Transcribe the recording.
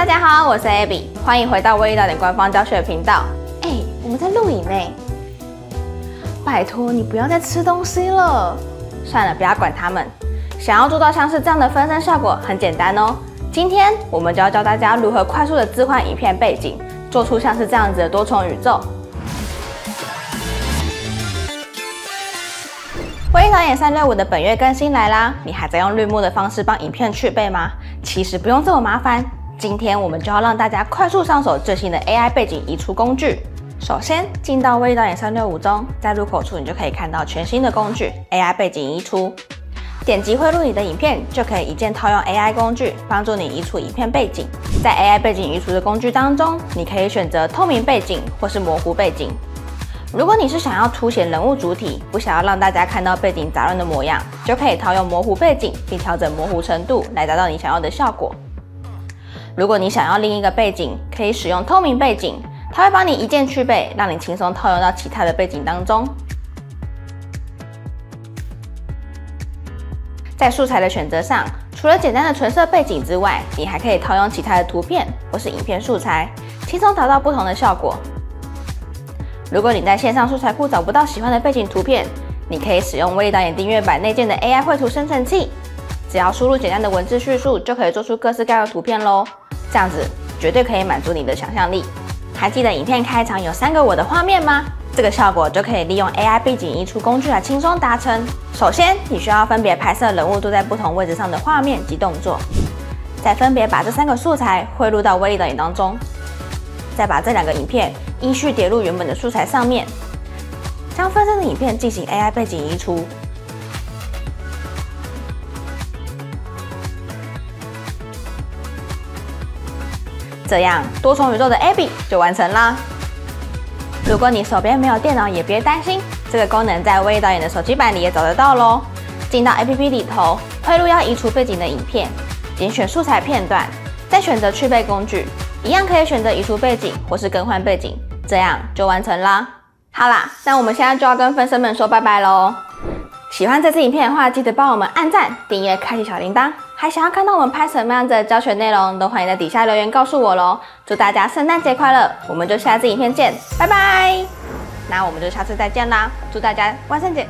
大家好，我是 Abby，欢迎回到微一导点官方教学频道。哎，我们在录影呢，拜托你不要再吃东西了。算了，不要管他们。想要做到像是这样的分身效果，很简单哦。今天我们就要教大家如何快速的置换影片背景，做出像是这样子的多重宇宙。微导演三六五的本月更新来啦！你还在用绿幕的方式帮影片去背吗？其实不用这么麻烦。今天我们就要让大家快速上手最新的 AI 背景移除工具。首先进到微导演三六五中，在入口处你就可以看到全新的工具 AI 背景移除。点击汇入你的影片，就可以一键套用 AI 工具，帮助你移除影片背景。在 AI 背景移除的工具当中，你可以选择透明背景或是模糊背景。如果你是想要凸显人物主体，不想要让大家看到背景杂乱的模样，就可以套用模糊背景，并调整模糊程度来达到你想要的效果。如果你想要另一个背景，可以使用透明背景，它会帮你一键去背，让你轻松套用到其他的背景当中。在素材的选择上，除了简单的纯色背景之外，你还可以套用其他的图片或是影片素材，轻松达到不同的效果。如果你在线上素材库找不到喜欢的背景图片，你可以使用威力导演订阅版内建的 AI 绘图生成器，只要输入简单的文字叙述，就可以做出各式各样的图片喽。这样子绝对可以满足你的想象力。还记得影片开场有三个我的画面吗？这个效果就可以利用 AI 背景移除工具来轻松达成。首先，你需要分别拍摄人物坐在不同位置上的画面及动作，再分别把这三个素材汇入到威力的影当中，再把这两个影片。依序叠入原本的素材上面，将分身的影片进行 AI 背景移除，这样多重宇宙的 Abby 就完成啦。如果你手边没有电脑，也别担心，这个功能在微导演的手机版里也找得到喽。进到 APP 里头，汇入要移除背景的影片，点选素材片段，再选择去背工具，一样可以选择移除背景或是更换背景。这样就完成啦。好啦，那我们现在就要跟粉丝们说拜拜喽。喜欢这支影片的话，记得帮我们按赞、订阅、开启小铃铛。还想要看到我们拍什么样的教学内容，都欢迎在底下留言告诉我喽。祝大家圣诞节快乐！我们就下次影片见，拜拜。那我们就下次再见啦。祝大家万圣节。